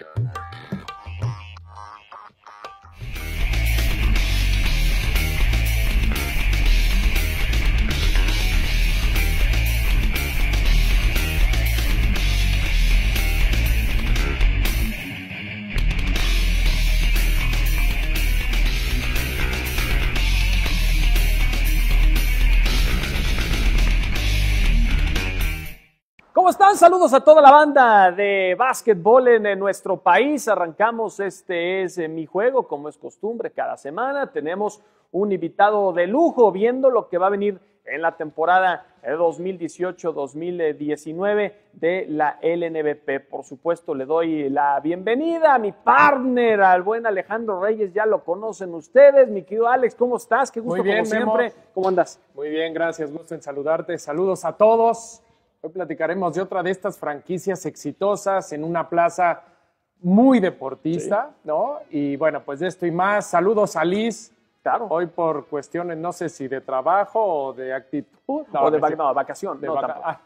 Bye. Están? Saludos a toda la banda de básquetbol en, nuestro país. Arrancamos, este es eh, mi juego, como es costumbre, cada semana. Tenemos un invitado de lujo viendo lo que va a venir en la temporada 2018-2019 de la LNBP. Por supuesto, le doy la bienvenida a mi partner, al buen Alejandro Reyes, ya lo conocen ustedes. Mi querido Alex, ¿cómo estás? Qué gusto Muy bien, como siempre. ¿Cómo andas? Muy bien, gracias, gusto en saludarte. Saludos a todos. Hoy platicaremos de otra de estas franquicias exitosas en una plaza muy deportista, ¿no? Y bueno, pues de esto y más. Saludos a Liz. Claro. Hoy por cuestiones, no sé si de trabajo o de actitud. o de vacación. no, ah,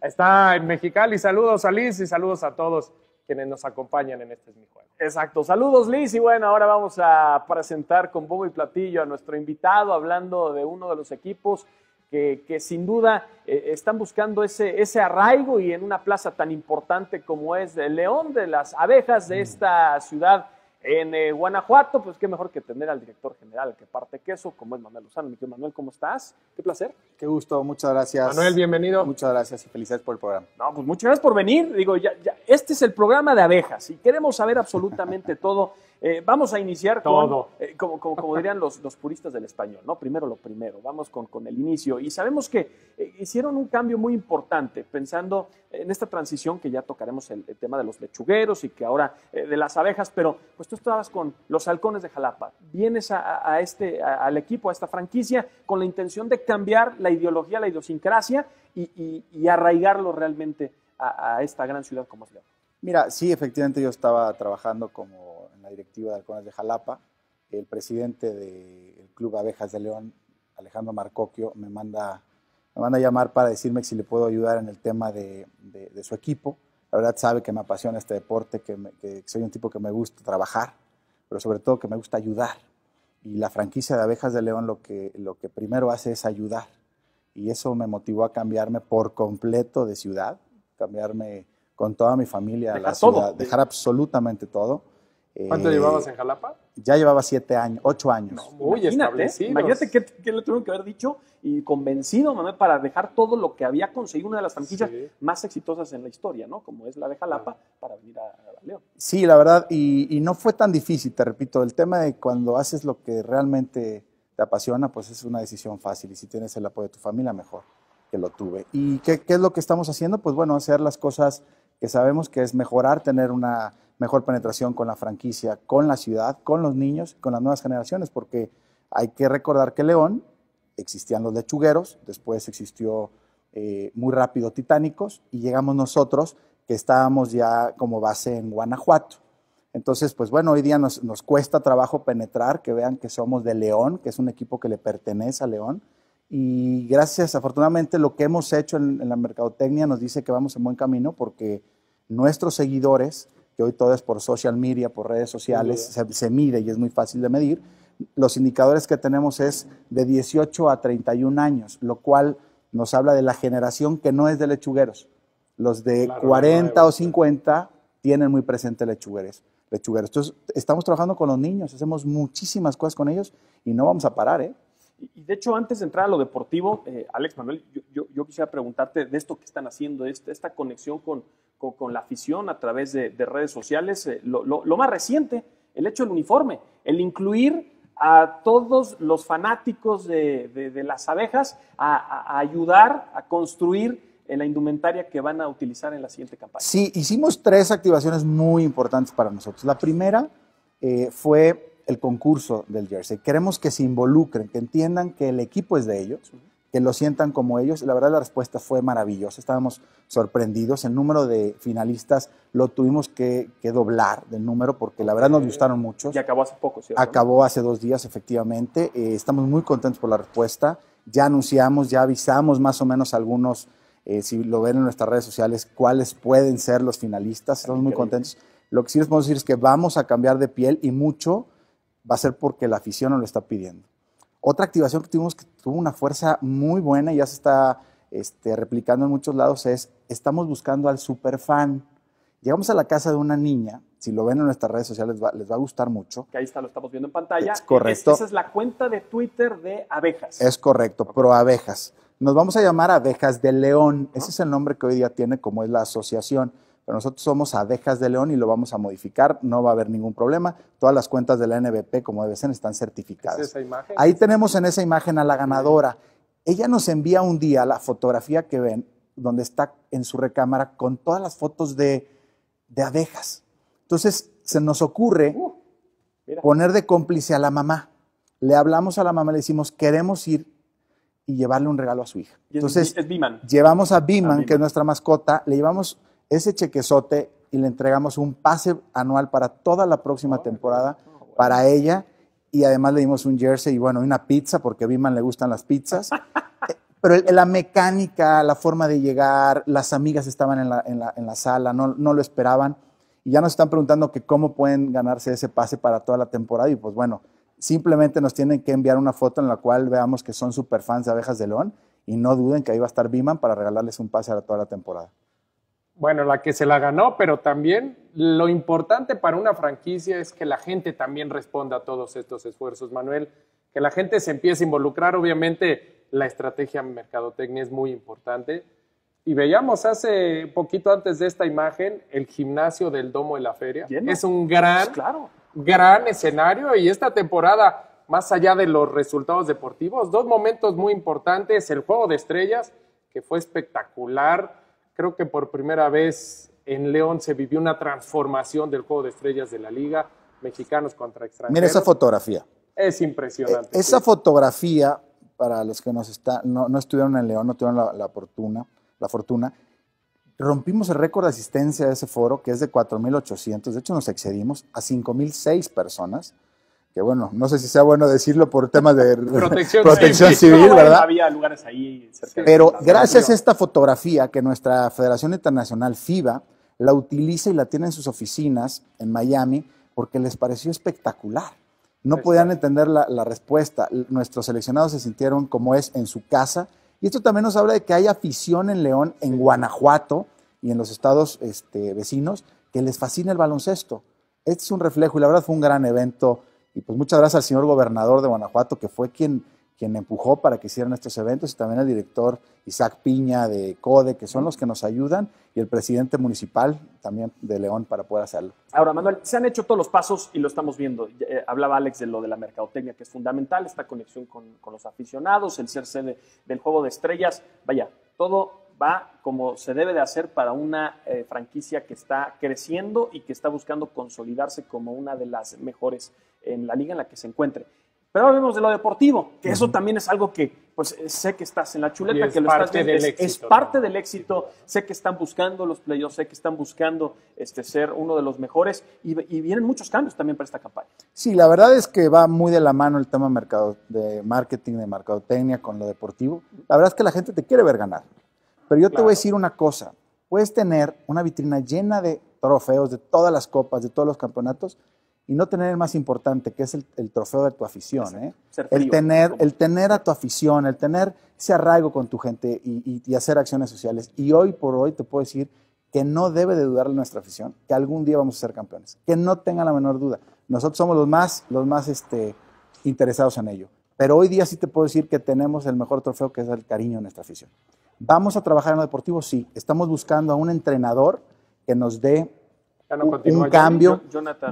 Está en Mexicali. Saludos a Liz y saludos a todos quienes nos acompañan en este es mi juego. Exacto. Saludos, Liz. Y bueno, ahora vamos a presentar con bombo y platillo a nuestro invitado hablando de uno de los equipos que, sin duda eh, están buscando ese, ese arraigo y en una plaza tan importante como es el León de las abejas de esta ciudad en eh, Guanajuato, pues qué mejor que tener al director general que parte queso, como es Manuel Lozano. Mi querido Manuel, ¿cómo estás? Qué placer. Qué gusto, muchas gracias. Manuel, bienvenido. Muchas gracias y felicidades por el programa. No, pues muchas gracias por venir. Digo, ya, ya, este es el programa de abejas y queremos saber absolutamente todo eh, vamos a iniciar con, eh, como, como, dirían los, los, puristas del español, ¿no? Primero lo primero, vamos con, con el inicio. Y sabemos que eh, hicieron un cambio muy importante pensando en esta transición que ya tocaremos el, tema de los lechugueros y que ahora de las abejas, pero pues tú estabas con los halcones de Jalapa. Vienes a, este, al equipo, a esta franquicia, con la intención de cambiar la ideología, la idiosincrasia y, y, arraigarlo realmente a, esta gran ciudad como es León. Mira, sí, efectivamente yo estaba trabajando como directiva de Halcones de Jalapa. El presidente del Club Abejas de León, Alejandro Marcoquio, me manda, me manda a llamar para decirme si le puedo ayudar en el tema de, de, su equipo. La verdad sabe que me apasiona este deporte, que, que, soy un tipo que me gusta trabajar, pero sobre todo que me gusta ayudar. Y la franquicia de Abejas de León lo que, lo que primero hace es ayudar. Y eso me motivó a cambiarme por completo de ciudad, cambiarme con toda mi familia a la ciudad, dejar absolutamente todo ¿Cuánto eh, llevabas en Jalapa? Ya llevaba siete años, ocho años. muy establecido. Imagínate qué, le tuvieron que haber dicho y convencido, mamá, para dejar todo lo que había conseguido una de las franquicias más exitosas en la historia, ¿no? Como es la de Jalapa, para venir a, León. Sí, la verdad, y, no fue tan difícil, te repito, el tema de cuando haces lo que realmente te apasiona, pues es una decisión fácil y si tienes el apoyo de tu familia, mejor que lo tuve. ¿Y qué, qué es lo que estamos haciendo? Pues bueno, hacer las cosas que sabemos que es mejorar, tener una mejor penetración con la franquicia, con la ciudad, con los niños, con las nuevas generaciones, porque hay que recordar que León existían los lechugueros, después existió eh, muy rápido Titánicos y llegamos nosotros que estábamos ya como base en Guanajuato. Entonces, pues bueno, hoy día nos, cuesta trabajo penetrar, que vean que somos de León, que es un equipo que le pertenece a León. Y gracias, afortunadamente, lo que hemos hecho en, en la mercadotecnia nos dice que vamos en buen camino porque nuestros seguidores que hoy todo es por social media, por redes sociales, se, mide y es muy fácil de medir. Los indicadores que tenemos es de 18 a 31 años, lo cual nos habla de la generación que no es de lechugueros. Los de 40 o 50 tienen muy presente lechugueros. lechugueros. Entonces, estamos trabajando con los niños, hacemos muchísimas cosas con ellos y no vamos a parar, ¿eh? Y de hecho, antes de entrar a lo deportivo, eh, Alex Manuel, yo, quisiera preguntarte de esto que están haciendo, esta, esta conexión con, con, la afición a través de, redes sociales, eh, lo, más reciente, el hecho del uniforme, el incluir a todos los fanáticos de, las abejas a, ayudar a construir la indumentaria que van a utilizar en la siguiente campaña. Sí, hicimos tres activaciones muy importantes para nosotros. La primera eh, fue el concurso del jersey. Queremos que se involucren, que entiendan que el equipo es de ellos, que lo sientan como ellos. La verdad la respuesta fue maravillosa, estábamos sorprendidos. El número de finalistas lo tuvimos que, doblar del número porque la verdad nos gustaron mucho. Y acabó hace poco, ¿cierto? Acabó hace dos días, efectivamente. Eh, estamos muy contentos por la respuesta. Ya anunciamos, ya avisamos más o menos algunos, eh, si lo ven en nuestras redes sociales, cuáles pueden ser los finalistas. Estamos muy contentos. Lo que sí les podemos decir es que vamos a cambiar de piel y mucho va a ser porque la afición nos lo está pidiendo. Otra activación que tuvimos que tuvo una fuerza muy buena y ya se está este, replicando en muchos lados es, estamos buscando al superfan. Llegamos a la casa de una niña, si lo ven en nuestras redes sociales les va a gustar mucho. Que ahí está, lo estamos viendo en pantalla. Es correcto. esa es la cuenta de Twitter de abejas. Es correcto, pro abejas. Nos vamos a llamar abejas de león. Ese es el nombre que hoy día tiene como es la asociación. Pero nosotros somos abejas de león y lo vamos a modificar, no va a haber ningún problema. Todas las cuentas de la NBP, como debe ser, están certificadas. ¿Es esa imagen? Ahí tenemos en esa imagen a la ganadora. Ella nos envía un día la fotografía que ven, donde está en su recámara con todas las fotos de, abejas. Entonces, se nos ocurre uh, poner de cómplice a la mamá. Le hablamos a la mamá, le decimos, queremos ir y llevarle un regalo a su hija. Entonces, es llevamos a Biman, que es nuestra mascota, le llevamos ese chequezote y le entregamos un pase anual para toda la próxima temporada para ella. Y además le dimos un jersey y bueno, una pizza porque a Biman le gustan las pizzas. Pero la mecánica, la forma de llegar, las amigas estaban en la, en la, sala, no, no, lo esperaban. Y ya nos están preguntando que cómo pueden ganarse ese pase para toda la temporada. Y pues bueno, simplemente nos tienen que enviar una foto en la cual veamos que son super fans de Abejas de León. Y no duden que ahí va a estar Biman para regalarles un pase a toda la temporada bueno, la que se la ganó, pero también lo importante para una franquicia es que la gente también responda a todos estos esfuerzos, Manuel, que la gente se empiece a involucrar, obviamente la estrategia mercadotecnia es muy importante. Y veíamos hace poquito antes de esta imagen el gimnasio del Domo de la Feria. Es un gran, pues gran escenario. Y esta temporada, más allá de los resultados deportivos, dos momentos muy importantes, el Juego de Estrellas, que fue espectacular, Creo que por primera vez en León se vivió una transformación del juego de estrellas de la liga, mexicanos contra extranjeros. Mira esa fotografía. Es impresionante. Eh, esa fotografía, para los que nos está, no, estuvieron en León, no tuvieron la, fortuna, la fortuna, rompimos el récord de asistencia de ese foro, que es de 4.800, de hecho nos excedimos a 5.006 personas que bueno, no sé si sea bueno decirlo por temas de protección, civil, ¿verdad? Había lugares ahí cerca Pero gracias a esta fotografía que nuestra Federación Internacional FIBA la utiliza y la tiene en sus oficinas en Miami porque les pareció espectacular. No podían entender la, respuesta. Nuestros seleccionados se sintieron como es en su casa. Y esto también nos habla de que hay afición en León, en Guanajuato y en los estados este, vecinos que les fascina el baloncesto. Este es un reflejo y la verdad fue un gran evento y pues muchas gracias al señor gobernador de Guanajuato, que fue quien, quien empujó para que hicieran estos eventos, y también al director Isaac Piña de CODE, que son los que nos ayudan, y el presidente municipal también de León para poder hacerlo. Ahora, Manuel, se han hecho todos los pasos y lo estamos viendo. Eh, hablaba Alex de lo de la mercadotecnia, que es fundamental, esta conexión con, con los aficionados, el ser sede del juego de estrellas. Vaya, todo va como se debe de hacer para una eh, franquicia que está creciendo y que está buscando consolidarse como una de las mejores en la liga en la que se encuentre. Pero hablemos de lo deportivo, que eso también es algo que pues sé que estás en la chuleta, que lo estás viendo, es, parte del éxito, sé que están buscando los playoffs, sé que están buscando este, ser uno de los mejores y, vienen muchos cambios también para esta campaña. Sí, la verdad es que va muy de la mano el tema mercado, de marketing, de mercadotecnia con lo deportivo. La verdad es que la gente te quiere ver ganar. Pero yo te voy a decir una cosa, puedes tener una vitrina llena de trofeos de todas las copas, de todos los campeonatos, y no tener el más importante, que es el, trofeo de tu afición. ¿eh? El, tener, el tener a tu afición, el tener ese arraigo con tu gente y, hacer acciones sociales. Y hoy por hoy te puedo decir que no debe de dudar nuestra afición, que algún día vamos a ser campeones, que no tenga la menor duda. Nosotros somos los más, los más este, interesados en ello. Pero hoy día sí te puedo decir que tenemos el mejor trofeo, que es el cariño de nuestra afición. ¿Vamos a trabajar en lo deportivo? Sí. Estamos buscando a un entrenador que nos dé un, cambio.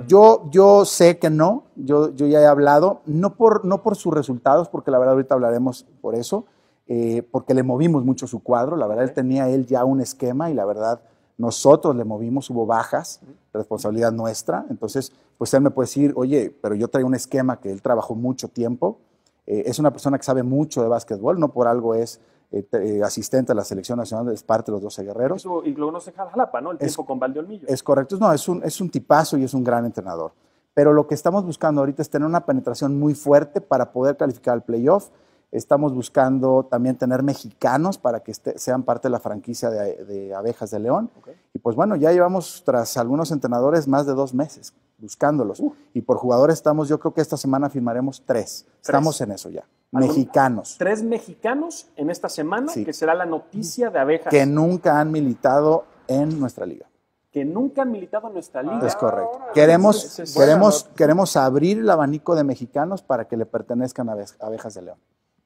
Yo, yo sé que no, yo, yo ya he hablado, no por, no por sus resultados, porque la verdad ahorita hablaremos por eso, eh, porque le movimos mucho su cuadro, la verdad él tenía él ya un esquema y la verdad nosotros le movimos, hubo bajas, responsabilidad nuestra, entonces pues él me puede decir, oye, pero yo traigo un esquema que él trabajó mucho tiempo, eh, es una persona que sabe mucho de básquetbol, no por algo es eh, eh, asistente a la selección nacional, es parte de los 12 guerreros. y luego no se Jalapa, ¿no? El tiempo con Valdeolmillo. Es correcto, no, es un, es un tipazo y es un gran entrenador. Pero lo que estamos buscando ahorita es tener una penetración muy fuerte para poder calificar al playoff. Estamos buscando también tener mexicanos para que sean parte de la franquicia de, Abejas de León. Y pues bueno, ya llevamos tras algunos entrenadores más de dos meses buscándolos. Y por jugadores estamos, yo creo que esta semana firmaremos tres. Estamos en eso ya. Mexicanos. Tres mexicanos en esta semana, que será la noticia de Abejas. Que nunca han militado en nuestra liga que nunca han militado en nuestra liga. Es correcto. queremos, queremos, queremos abrir el abanico de mexicanos para que le pertenezcan a Abejas de León.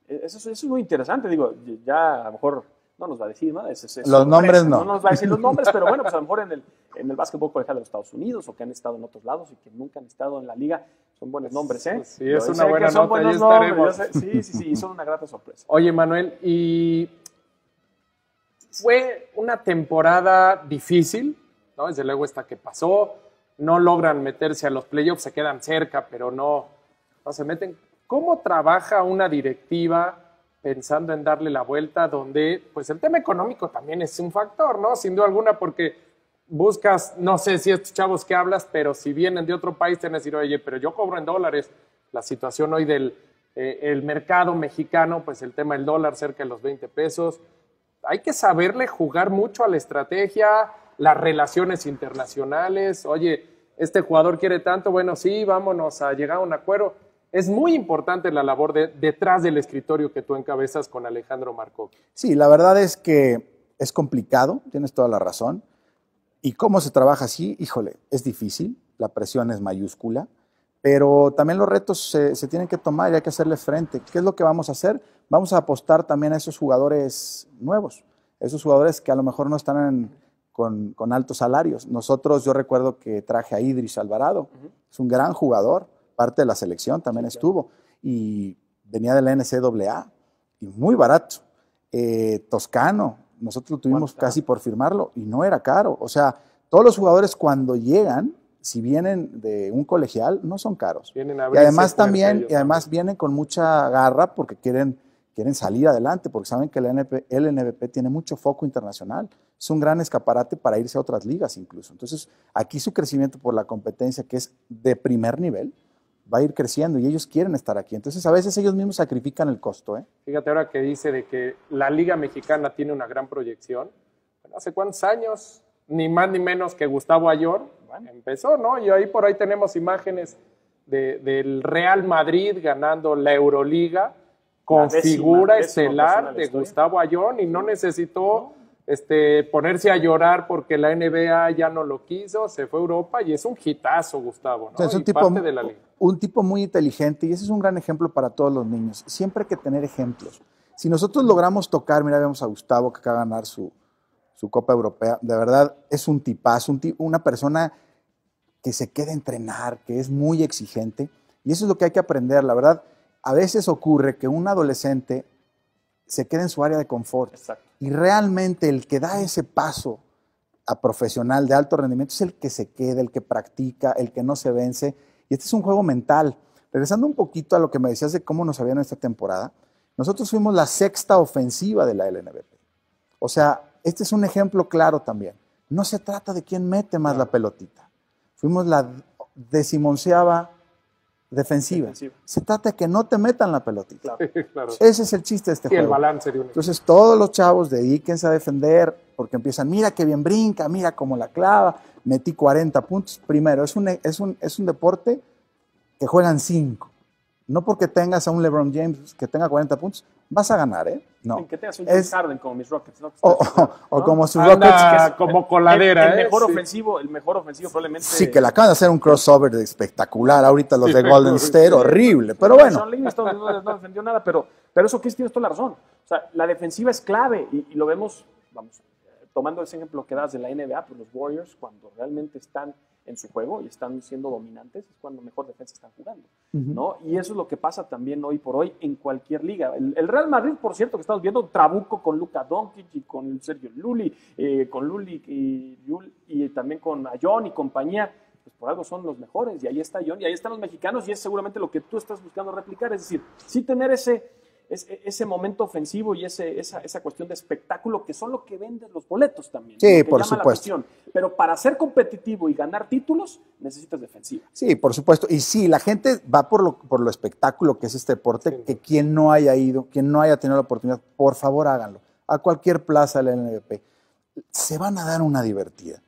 Eh, eso, es muy interesante, digo, ya a lo mejor no nos va a decir, ¿no? los nombres no. No nos va a decir los nombres, pero bueno, pues a lo mejor en el, en el básquetbol colegial de los Estados Unidos o que han estado en otros lados y que nunca han estado en la liga, son buenos nombres, ¿eh? Sí, es una buena nota, ya estaremos. sí, sí, sí, son una grata sorpresa. Oye, Manuel, y fue una temporada difícil, ¿no? Desde luego esta que pasó, no logran meterse a los playoffs, se quedan cerca, pero no, no se meten. ¿Cómo trabaja una directiva pensando en darle la vuelta donde, pues el tema económico también es un factor, ¿no? Sin duda alguna, porque buscas, no sé si estos chavos que hablas, pero si vienen de otro país, te van a decir, oye, pero yo cobro en dólares. La situación hoy del eh, el mercado mexicano, pues el tema del dólar cerca de los 20 pesos. Hay que saberle jugar mucho a la estrategia, las relaciones internacionales. Oye, este jugador quiere tanto, bueno, sí, vámonos a llegar a un acuerdo es muy importante la labor de, detrás del escritorio que tú encabezas con Alejandro Marco. Sí, la verdad es que es complicado, tienes toda la razón. ¿Y cómo se trabaja así? Híjole, es difícil, la presión es mayúscula, pero también los retos se, tienen que tomar y hay que hacerles frente. ¿Qué es lo que vamos a hacer? Vamos a apostar también a esos jugadores nuevos, esos jugadores que a lo mejor no están con, altos salarios. Nosotros, yo recuerdo que traje a Idris Alvarado, es un gran jugador, parte de la selección también estuvo, y venía de la NCAA, y muy barato. Eh, Toscano, nosotros lo tuvimos casi por firmarlo, y no era caro. O sea, todos los jugadores cuando llegan, si vienen de un colegial, no son caros. y además también, y además vienen con mucha garra porque quieren, quieren salir adelante, porque saben que el, NP, el NBP tiene mucho foco internacional. Es un gran escaparate para irse a otras ligas incluso. Entonces, aquí su crecimiento por la competencia, que es de primer nivel, va a ir creciendo y ellos quieren estar aquí. Entonces a veces ellos mismos sacrifican el costo. ¿eh? Fíjate ahora que dice de que la Liga Mexicana tiene una gran proyección. ¿Hace cuántos años? Ni más ni menos que Gustavo Ayor empezó, ¿no? Y ahí por ahí tenemos imágenes del Real Madrid ganando la Euroliga con figura estelar de Gustavo Ayón y no necesitó este, ponerse a llorar porque la NBA ya no lo quiso, se fue a Europa y es un hitazo, Gustavo. ¿no? es un tipo, un tipo muy inteligente y ese es un gran ejemplo para todos los niños. Siempre hay que tener ejemplos. Si nosotros logramos tocar, mira, vemos a Gustavo que acaba de ganar su, su Copa Europea, de verdad es un tipazo, un una persona que se queda a entrenar, que es muy exigente y eso es lo que hay que aprender. La verdad, a veces ocurre que un adolescente se queda en su área de confort. Y realmente el que da ese paso a profesional de alto rendimiento es el que se queda, el que practica, el que no se vence. Y este es un juego mental. Regresando un poquito a lo que me decías de cómo nos habían esta temporada, nosotros fuimos la sexta ofensiva de la LNBP. O sea, este es un ejemplo claro también. No se trata de quién mete más la pelotita. Fuimos la decimonceava defensiva. Se trata de que no te metan la pelotita. Ese es el chiste de este juego. el balance Entonces, todos los chavos dedíquense a defender porque empiezan, mira qué bien brinca, mira cómo la clava, metí 40 puntos. Primero, es un, es un, es un deporte que juegan 5. No porque tengas a un LeBron James que tenga 40 puntos, vas a ganar, ¿eh? No. que tengas un es, Harden como mis Rockets. ¿no? O, como sus Rockets. Que como coladera, el, el ¿eh? mejor ofensivo, el mejor ofensivo probablemente. Sí, que le acaban de hacer un crossover espectacular ahorita los de Golden State, horrible. Pero bueno. no, no defendió nada, pero, pero eso Chris tienes toda la razón. O sea, la defensiva es clave y, y lo vemos, vamos, tomando ese ejemplo que das de la NBA, pues los Warriors, cuando realmente están en su juego y están siendo dominantes, es cuando mejor defensa están jugando. ¿no? Y eso es lo que pasa también hoy por hoy en cualquier liga. El, Real Madrid, por cierto, que estamos viendo Trabuco con Luca Doncic y con Sergio Luli, eh, con Luli y, y, también con Ayón y compañía, pues por algo son los mejores. Y ahí está Ayón y ahí están los mexicanos y es seguramente lo que tú estás buscando replicar. Es decir, sí tener ese ese momento ofensivo y ese, esa, esa, cuestión de espectáculo que son lo que venden los boletos también. Sí, por supuesto. Pero para ser competitivo y ganar títulos, necesitas defensiva. Sí, por supuesto. Y sí, la gente va por lo, por lo espectáculo que es este deporte, que quien no haya ido, quien no haya tenido la oportunidad, por favor háganlo. A cualquier plaza del NBP. Se van a dar una divertida.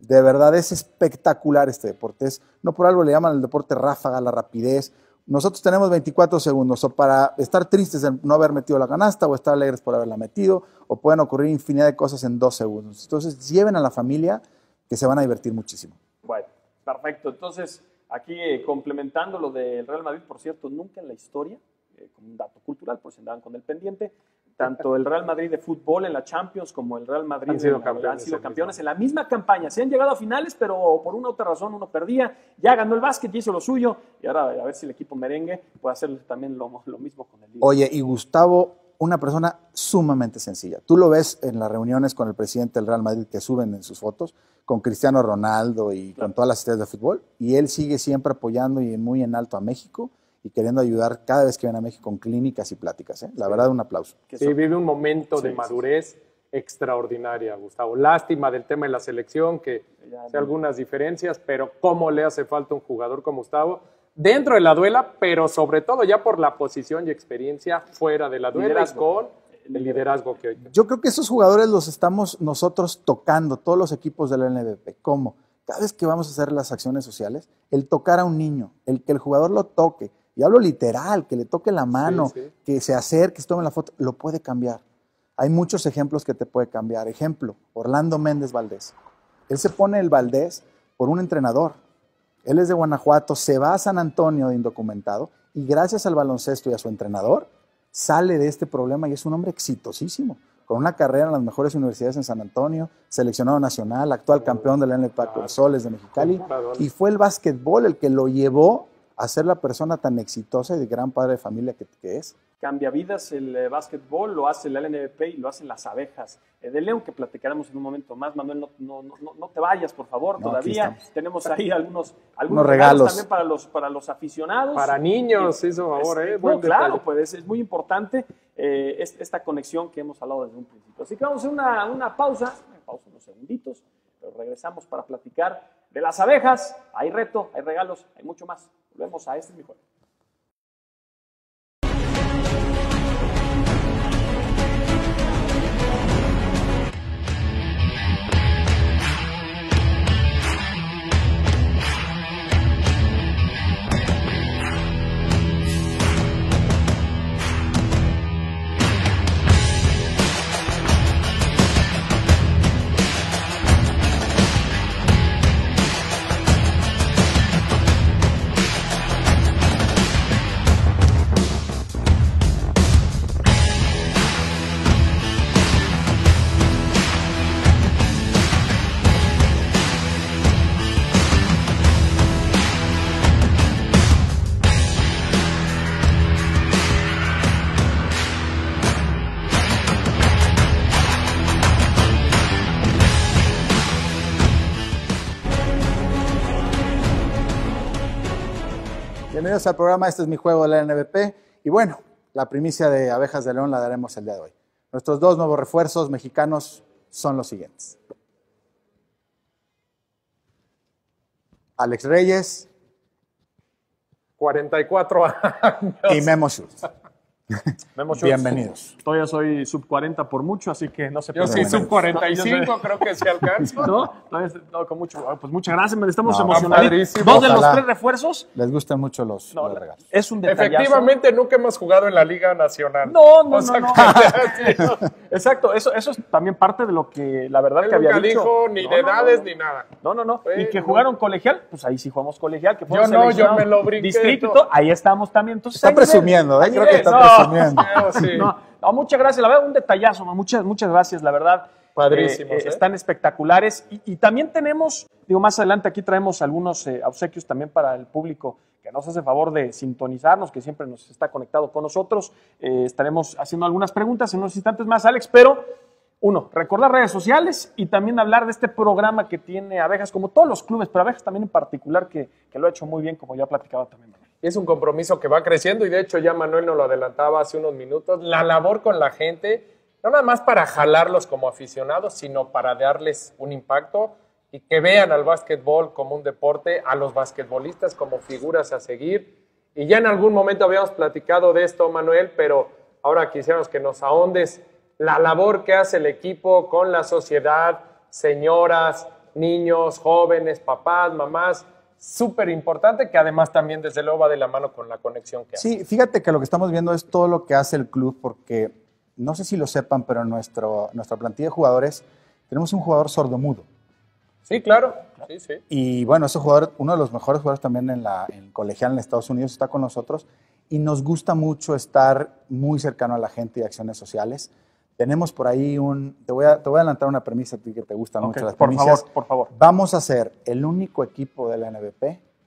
De verdad, es espectacular este deporte. Es, no por algo le llaman el deporte ráfaga, la rapidez. Nosotros tenemos 24 segundos o para estar tristes de no haber metido la canasta o estar alegres por haberla metido o pueden ocurrir infinidad de cosas en dos segundos. Entonces, lleven a la familia que se van a divertir muchísimo. Bueno, perfecto. Entonces, aquí eh, complementando lo del Real Madrid, por cierto, nunca en la historia, eh, como un dato cultural, por si andaban con el pendiente, tanto el Real Madrid de fútbol en la Champions como el Real Madrid han sido, campeones, sido campeones en la misma campaña. Se han llegado a finales, pero por una u otra razón uno perdía. Ya ganó el básquet y hizo lo suyo. Y ahora a ver si el equipo merengue puede hacer también lo, lo mismo con el Oye, y Gustavo, una persona sumamente sencilla. Tú lo ves en las reuniones con el presidente del Real Madrid que suben en sus fotos, con Cristiano Ronaldo y con todas las estrellas de fútbol. Y él sigue siempre apoyando y muy en alto a México y queriendo ayudar cada vez que viene a México con clínicas y pláticas. ¿eh? La verdad, un aplauso. Sí, vive un momento de madurez extraordinaria, Gustavo. Lástima del tema de la selección, que hay algunas diferencias, pero cómo le hace falta un jugador como Gustavo dentro de la duela, pero sobre todo ya por la posición y experiencia fuera de la duela con el liderazgo que hoy. Yo creo que esos jugadores los estamos nosotros tocando, todos los equipos del NBP. ¿Cómo? Cada vez que vamos a hacer las acciones sociales, el tocar a un niño, el que el jugador lo toque, y hablo literal, que le toque la mano, que se acerque, que se tome la foto, lo puede cambiar. Hay muchos ejemplos que te puede cambiar. Ejemplo, Orlando Méndez Valdés. Él se pone el Valdés por un entrenador. Él es de Guanajuato, se va a San Antonio de indocumentado y gracias al baloncesto y a su entrenador sale de este problema y es un hombre exitosísimo, con una carrera en las mejores universidades en San Antonio, seleccionado nacional, actual campeón de la NPA Soles de Mexicali y fue el básquetbol el que lo llevó a ser la persona tan exitosa y de gran padre de familia que, es. Cambia vidas el eh, básquetbol, lo hace el LNBP y lo hacen las abejas. Eh, de León, que platicaremos en un momento más. Manuel, no, no, no, no te vayas, por favor, todavía. Tenemos ahí algunos, algunos regalos. también para los, para los aficionados. Para niños, eso favor, ¿eh? claro, pues es, muy importante eh, esta conexión que hemos hablado desde un principio. Así que vamos a hacer una, una pausa, una pausa unos segunditos, pero regresamos para platicar de las abejas. Hay reto, hay regalos, hay mucho más. Volvemos a este Bienvenidos al programa, este es mi juego de la NBP. Y bueno, la primicia de Abejas de León la daremos el día de hoy. Nuestros dos nuevos refuerzos mexicanos son los siguientes. Alex Reyes. 44 años. Y Memo Schultz. Bienvenidos. Todavía soy sub 40 por mucho, así que no se Yo soy sub 45, creo que se alcanza. ¿No? no, con mucho. Pues muchas gracias, estamos emocionados. Dos de los tres refuerzos. Les gustan mucho los, regalos. Es un Efectivamente, nunca hemos jugado en la Liga Nacional. No, no, no. no. Exacto, eso, eso es también parte de lo que la verdad que había dicho. dijo ni de edades ni nada. No, no, no. y que jugaron colegial, pues ahí sí jugamos colegial. Que yo no, yo me lo brinqué. Distrito, ahí estamos también. Entonces, está presumiendo, ¿eh? Creo que está no, muchas gracias, la verdad, un detallazo, muchas, muchas gracias, la verdad. Padrísimos. Eh, eh, están espectaculares. Y, también tenemos, digo, más adelante aquí traemos algunos eh, obsequios también para el público que nos hace favor de sintonizarnos, que siempre nos está conectado con nosotros. estaremos haciendo algunas preguntas en unos instantes más, Alex, pero uno, recordar redes sociales y también hablar de este programa que tiene Abejas, como todos los clubes, pero Abejas también en particular, que, que lo ha hecho muy bien, como ya platicaba también Manuel. Es un compromiso que va creciendo y de hecho ya Manuel nos lo adelantaba hace unos minutos, la labor con la gente, no nada más para jalarlos como aficionados, sino para darles un impacto y que vean al básquetbol como un deporte, a los basquetbolistas como figuras a seguir. Y ya en algún momento habíamos platicado de esto, Manuel, pero ahora quisiéramos que nos ahondes la labor que hace el equipo con la sociedad, señoras, niños, jóvenes, papás, mamás, súper importante que además también desde luego va de la mano con la conexión que hace. Sí, fíjate que lo que estamos viendo es todo lo que hace el club porque no sé si lo sepan, pero en nuestro, nuestra plantilla de jugadores tenemos un jugador sordomudo. Sí, claro. Sí, sí. Y bueno, ese jugador, uno de los mejores jugadores también en, la, en el colegial en Estados Unidos, está con nosotros y nos gusta mucho estar muy cercano a la gente y acciones sociales. Tenemos por ahí un, te voy a, te voy a adelantar una premisa a ti que te gustan mucho las por Favor, por favor. Vamos a ser el único equipo de la NBP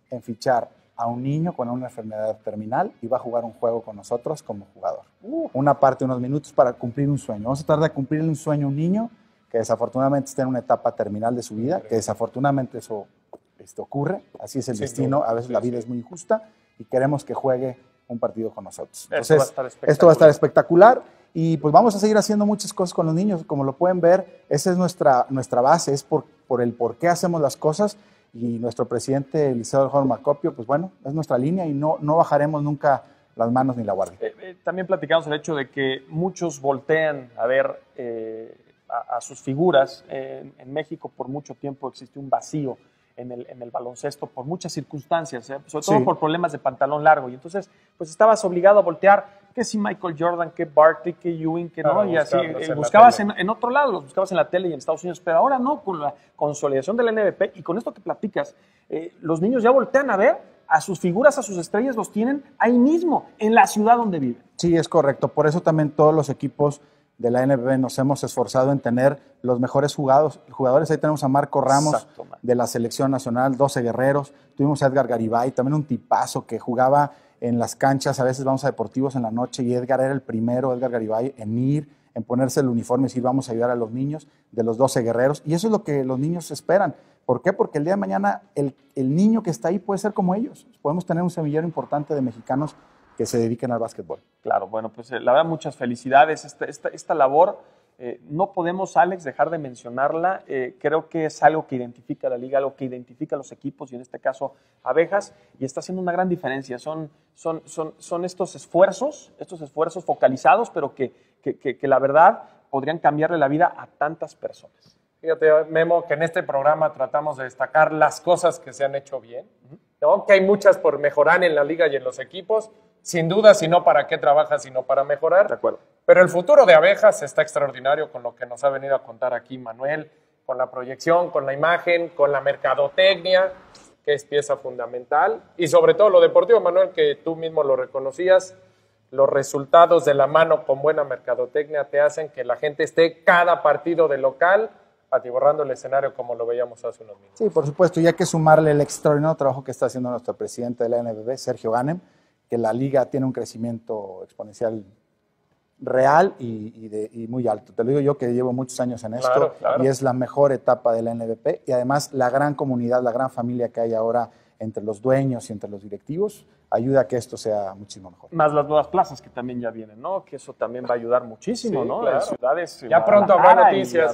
en fichar a un niño con una enfermedad terminal y va a jugar un juego con nosotros como jugador. Uh. Una parte, unos minutos para cumplir un sueño. Vamos a tratar de cumplir un sueño a un niño que desafortunadamente está en una etapa terminal de su vida, que desafortunadamente eso esto ocurre, así es el destino, a veces la vida es muy injusta y queremos que juegue un partido con nosotros. Entonces, esto va a estar espectacular y pues vamos a seguir haciendo muchas cosas con los niños, como lo pueden ver, esa es nuestra, nuestra base, es por, por el por qué hacemos las cosas y nuestro presidente Eliseo Jorge Macopio, pues bueno, es nuestra línea y no, no bajaremos nunca las manos ni la guardia. Eh, eh, también platicamos el hecho de que muchos voltean a ver eh, a, sus figuras. En, México por mucho tiempo existió un vacío en el, en el baloncesto por muchas circunstancias, sobre todo por problemas de pantalón largo. Y entonces, pues estabas obligado a voltear que si Michael Jordan, que Barkley, que Ewing, que no, y así eh, buscabas en, en, otro lado, los buscabas en la tele y en Estados Unidos, pero ahora no, con la consolidación del NBP y con esto que platicas, eh, los niños ya voltean a ver a sus figuras, a sus estrellas, los tienen ahí mismo, en la ciudad donde viven. Sí, es correcto. Por eso también todos los equipos de la NBB nos hemos esforzado en tener los mejores jugados, jugadores. Ahí tenemos a Marco Ramos de la selección nacional, 12 guerreros. Tuvimos a Edgar Garibay, también un tipazo que jugaba en las canchas. A veces vamos a deportivos en la noche y Edgar era el primero, Edgar Garibay, en ir, en ponerse el uniforme y decir vamos a ayudar a los niños de los 12 guerreros. Y eso es lo que los niños esperan. ¿Por qué? Porque el día de mañana el, el niño que está ahí puede ser como ellos. Podemos tener un semillero importante de mexicanos que se dediquen al básquetbol. Claro, bueno, pues eh, la verdad muchas felicidades. Esta, esta, esta labor eh, no podemos, Alex, dejar de mencionarla. Eh, creo que es algo que identifica a la liga, algo que identifica a los equipos y en este caso abejas y está haciendo una gran diferencia. Son, son, son, son estos esfuerzos, estos esfuerzos focalizados, pero que, que, que, la verdad podrían cambiarle la vida a tantas personas. Fíjate, Memo, que en este programa tratamos de destacar las cosas que se han hecho bien, ¿no? que hay muchas por mejorar en la liga y en los equipos, sin duda, si no para qué trabajas, sino para mejorar. De acuerdo. Pero el futuro de abejas está extraordinario con lo que nos ha venido a contar aquí Manuel, con la proyección, con la imagen, con la mercadotecnia, que es pieza fundamental, y sobre todo lo deportivo, Manuel, que tú mismo lo reconocías, los resultados de la mano con buena mercadotecnia te hacen que la gente esté cada partido de local atiborrando el escenario como lo veíamos hace unos minutos. Sí, por supuesto, y hay que sumarle el extraordinario trabajo que está haciendo nuestro presidente de la NBB, Sergio Ganem, que la liga tiene un crecimiento exponencial real y, muy alto. Te lo digo yo que llevo muchos años en esto y es la mejor etapa de la NBP y además la gran comunidad, la gran familia que hay ahora entre los dueños y entre los directivos ayuda a que esto sea muchísimo mejor. Más las nuevas plazas que también ya vienen, ¿no? Que eso también va a ayudar muchísimo, ¿no? Las ciudades. Ya pronto habrá noticias.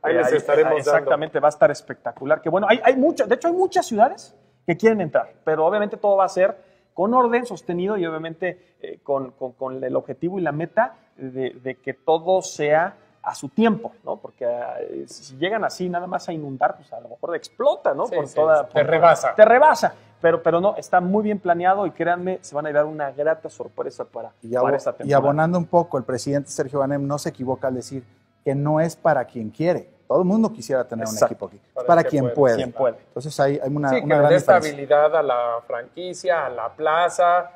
ahí les estaremos Exactamente, va a estar espectacular. Que bueno, hay, hay muchas, de hecho hay muchas ciudades que quieren entrar, pero obviamente todo va a ser con orden sostenido y obviamente eh, con, con, el objetivo y la meta de, que todo sea a su tiempo, ¿no? Porque eh, si llegan así nada más a inundar, pues a lo mejor explota, ¿no? por toda, te rebasa. Te rebasa. Pero, pero no, está muy bien planeado y créanme, se van a dar una grata sorpresa para, y para esta temporada. Y abonando un poco, el presidente Sergio Banem no se equivoca al decir que no es para quien quiere todo el mundo quisiera tener un equipo aquí. Para, quien, puede. Entonces hay, una, sí, una que dé estabilidad a la franquicia, a la plaza,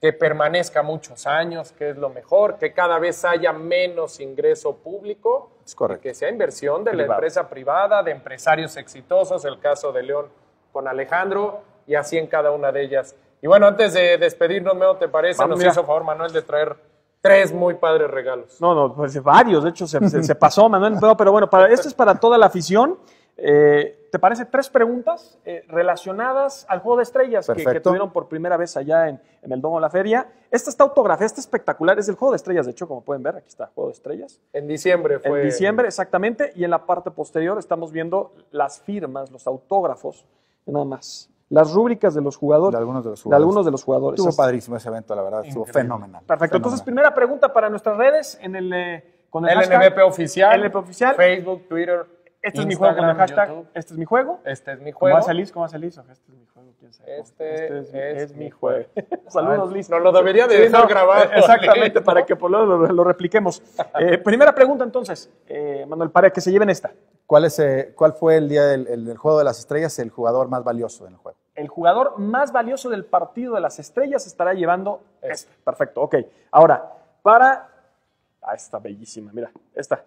que permanezca muchos años, que es lo mejor, que cada vez haya menos ingreso público, es correcto. que sea inversión de la empresa privada, de empresarios exitosos, el caso de León con Alejandro, y así en cada una de ellas. Y bueno, antes de despedirnos, Meo, ¿te parece? Nos hizo favor Manuel de traer tres muy padres regalos. No, no, pues varios, de hecho se, pasó, Manuel, pero, pero, bueno, para, esto es para toda la afición. Eh, ¿Te parece tres preguntas eh, relacionadas al juego de estrellas que, que, tuvieron por primera vez allá en, en, el Domo de la Feria? Esta está autografía, esta espectacular, es del juego de estrellas, de hecho, como pueden ver, aquí está, juego de estrellas. En diciembre fue. En diciembre, exactamente, y en la parte posterior estamos viendo las firmas, los autógrafos, nada más. Las rúbricas de los jugadores. De algunos de los jugadores. De algunos de los jugadores. Estuvo padrísimo ese evento, la verdad, estuvo fenomenal. Perfecto. Entonces, primera pregunta para nuestras redes en el, eh, con el LNBP oficial. LNBP oficial. Facebook, Twitter, este es mi juego con el hashtag. YouTube. Este es mi juego. Este es mi juego. ¿Cómo va Liz? ¿Cómo va Liz? Este es mi juego. ¿Quién sabe? Este, este es, es, mi juego. Saludos, Liz. No lo debería de dejar sí, no, grabado. Exactamente, para que por lo, lo, lo repliquemos. Eh, primera pregunta entonces, eh, Manuel, para que se lleven esta. ¿Cuál, es, eh, ¿Cuál fue el día del, el, del, juego de las estrellas el jugador más valioso en el juego? El jugador más valioso del partido de las estrellas estará llevando este. Perfecto, ok. Ahora, para. Ah, esta bellísima, mira, esta.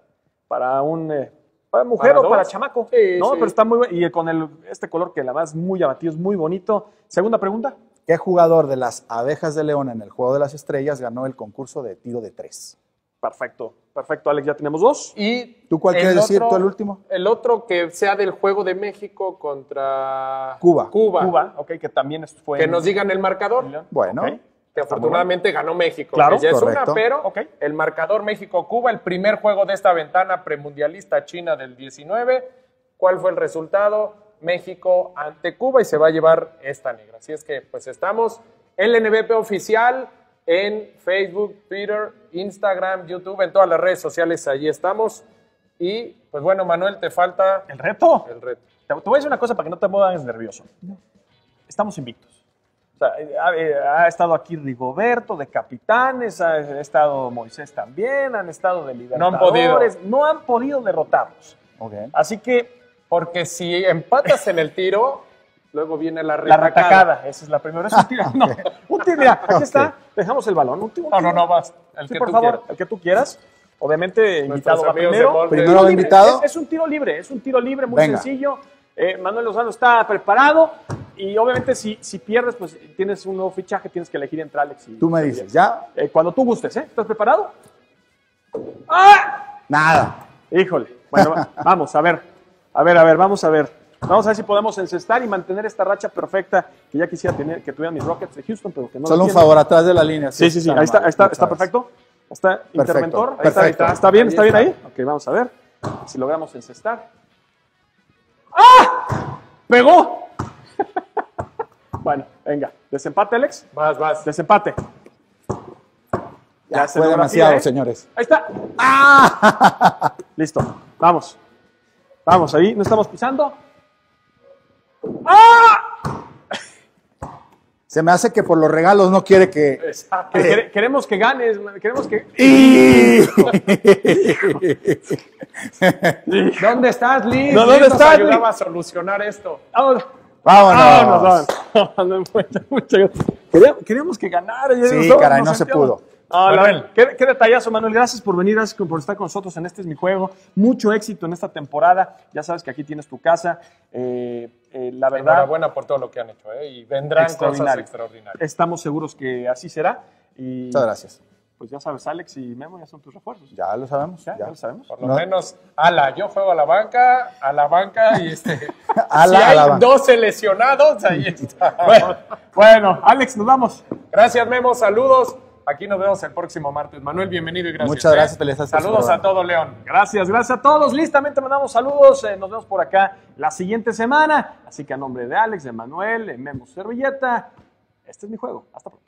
Para un. Eh, para mujer ¿Para o dos? para chamaco. Sí, no, sí. pero está muy bueno. Y con el, este color que la más muy abatido es muy bonito. Segunda pregunta. ¿Qué jugador de las abejas de León en el juego de las estrellas ganó el concurso de tiro de tres? Perfecto, perfecto, Alex, ya tenemos dos. Y ¿Tú cuál quieres decir, tú el último? El otro que sea del juego de México contra Cuba. Cuba. Cuba, ok, que también fue. Que en... nos digan el marcador. Bueno. Okay. Que afortunadamente ganó México. Claro, que ya correcto. es una, pero okay. el marcador México-Cuba, el primer juego de esta ventana premundialista China del 19. ¿Cuál fue el resultado? México ante Cuba y se va a llevar esta negra. Así es que, pues estamos. LNBP oficial en Facebook, Twitter, Instagram, YouTube, en todas las redes sociales, allí estamos. Y pues bueno, Manuel, te falta el reto. El reto. Te, te voy a decir una cosa para que no te muevas nervioso. Estamos invictos. O sea, ha, ha, estado aquí Rigoberto de capitanes, ha, ha, estado Moisés también, han estado de libertadores. No han podido. No han podido derrotarnos. Okay. Así que... Porque si empatas en el tiro, luego viene la retacada. La retacada, esa es la primera. Es un tiro. No, un tiro, mira, aquí okay. está. Dejamos el balón. Un tiro, un no, no, no, vas. El sí, que por tú favor, quieras. el que tú quieras. Obviamente, invitado va primero. Primero va invitado. Es, es, un tiro libre, es un tiro libre muy Venga. sencillo. Eh, Manuel Lozano está preparado y obviamente si, si, pierdes, pues tienes un nuevo fichaje, tienes que elegir entre Alex y... Tú me dices, ¿ya? Eh, cuando tú gustes, ¿eh? ¿Estás preparado? ¡Ah! Nada. Híjole. Bueno, vamos, a ver. A ver, a ver, vamos a ver. Vamos a ver si podemos encestar y mantener esta racha perfecta que ya quisiera tener, que tuvieran mis Rockets de Houston, pero que no Solo un favor, atrás de la línea. Sí, sí, sí, ahí está, ahí está, está perfecto. Está Perfecto, interventor. Ahí perfecto. Está, está, bien, está bien está. ahí. Ok, vamos a ver si logramos encestar. ¡Ah! ¡Pegó! bueno, venga. Desempate, Alex. Vas, vas. Desempate. Ya, se fue demasiado, ¿eh? señores. Ahí está. ¡Ah! Listo. Vamos. Vamos, ahí. No estamos pisando. ¡Ah! Se me hace que por los regalos no quiere que. Que- que- Queremos que ganes. Queremos que. ¿Dónde estás, Liz? No, ¿dónde Liz nos estás, ayudaba a solucionar esto. Vamos. Vámonos. Vámonos, vámonos. Queríamos, queríamos que ganara. Sí, caray, no se sentíamos- pudo. No, la Manuel. qué, qué detallazo, Manuel. Gracias por venir, gracias por estar con nosotros en Este es mi juego. Mucho éxito en esta temporada. Ya sabes que aquí tienes tu casa. Eh, eh, la verdad, Enhorabuena por todo lo que han hecho, ¿eh? Y vendrán cosas Extraordinario. extraordinarias. estamos seguros que así será. Y, Muchas gracias. Pues ya sabes, Alex y Memo ya son tus refuerzos. Ya lo sabemos. Ya, Ya, ya lo sabemos. Por lo No. menos, ala, yo juego a la banca, a la banca y este. A si hay la banca. 12 lesionados, ahí está. Bueno, bueno, Alex, nos vamos. Gracias, Memo, saludos. Aquí nos vemos el próximo martes. Manuel, bienvenido y gracias. Muchas ¿eh? gracias, por su Saludos a todo León. Gracias, gracias a todos. Listamente mandamos saludos. Eh, nos vemos por acá la siguiente semana. Así que a nombre de Alex, de Manuel, de Memo Servilleta, este es mi juego. Hasta pronto.